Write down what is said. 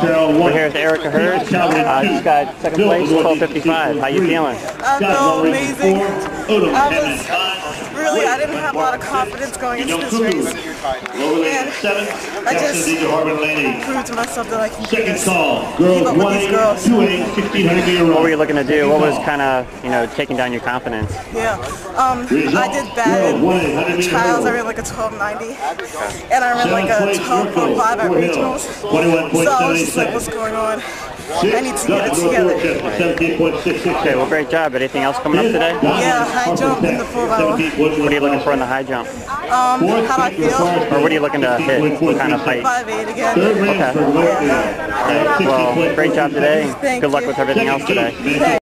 We're here with Erika Hurd. Uh, she's got second place, 1255. How you feeling? I feel amazing. I was really, I didn't have a lot of confidence going into this race. And I just proved to myself that I can do Second this. Keep up with 1 these 8, girls. 2 8, 1600 meter What were you looking to do? What was kind of, you know, taking down your confidence? Yeah. Um, I did bad in trials. I ran like a 1290. And I ran like a 12.5 at regionals. So I was just like, what's going on? I need to get it together. Okay, well, great job. Anything else coming up today? Yeah, high jump in the 4 by 1 What are you looking for in the high jump? Um, how do I feel? Or what are you looking to hit? What kind of height? 5'8 again. Okay. Well, great job today. Thank Good luck you. with everything else today. Thanks.